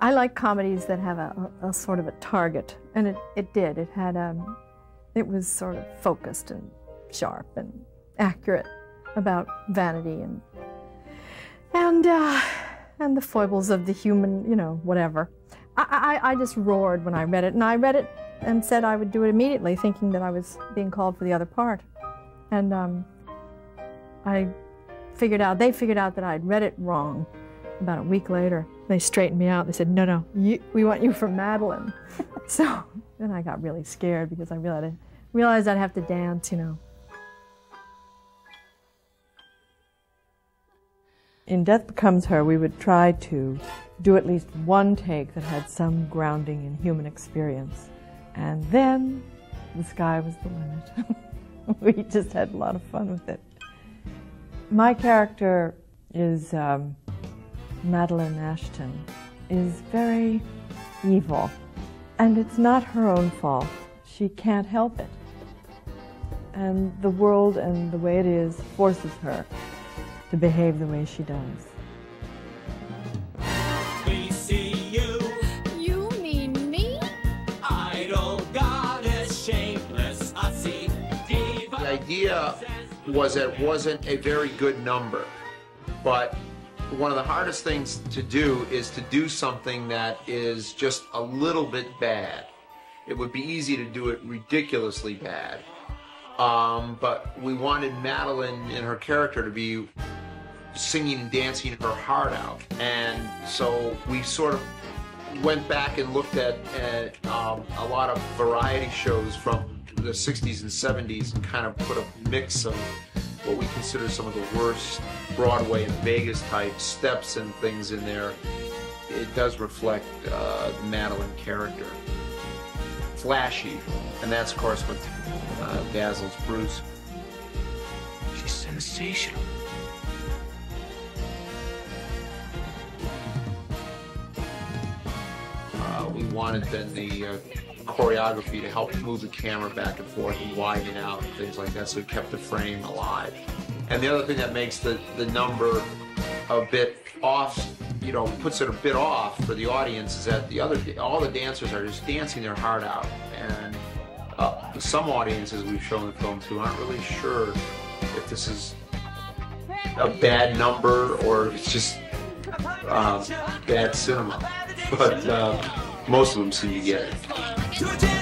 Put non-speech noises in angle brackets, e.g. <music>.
I like comedies that have a, a, a sort of a target, and it, it did. It had um, it was sort of focused and sharp and accurate about vanity and and uh, and the foibles of the human, you know, whatever. I, I, I just roared when I read it, and I read it and said I would do it immediately, thinking that I was being called for the other part. And um, I figured out, they figured out that I'd read it wrong about a week later. They straightened me out. They said, no, no, you, we want you for Madeline. <laughs> so then I got really scared because I realized, realized I'd have to dance, you know. In Death Becomes Her, we would try to do at least one take that had some grounding in human experience. And then the sky was the limit. <laughs> we just had a lot of fun with it. My character is um, Madeline Ashton, is very evil. And it's not her own fault. She can't help it. And the world and the way it is forces her to behave the way she does. We see you, You mean me? idol goddess, shameless hussy, diva. The idea was that it wasn't a very good number, but one of the hardest things to do is to do something that is just a little bit bad. It would be easy to do it ridiculously bad. Um, but we wanted Madeline and her character to be singing and dancing her heart out. And so we sort of went back and looked at, at um, a lot of variety shows from the 60s and 70s and kind of put a mix of what we consider some of the worst Broadway and Vegas type steps and things in there. It does reflect uh, Madeline character. Flashy, and that's of course what uh, dazzles Bruce. She's sensational. Uh, we wanted then the uh, choreography to help move the camera back and forth and widen out and things like that, so it kept the frame alive. And the other thing that makes the, the number a bit off, you know, puts it a bit off for the audience is that the other all the dancers are just dancing their heart out, and uh, some audiences we've shown the film to aren't really sure if this is a bad number or it's just uh, bad cinema. <laughs> But uh, most of them seem to get it.